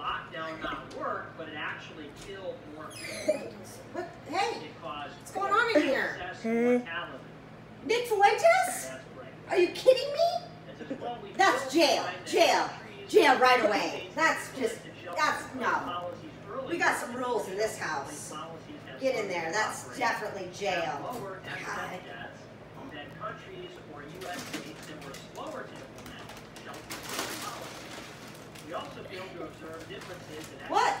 lockdown not work, but it actually killed more people. What? Hey, It caused what's going on in here? excess Huh? mortality. Nick Fuentes? Are you kidding me? It's as well we That's jail, jail, jail right away. That's just- that's- in no. We got some rules in this house. Get in there. That's definitely jail. God. What?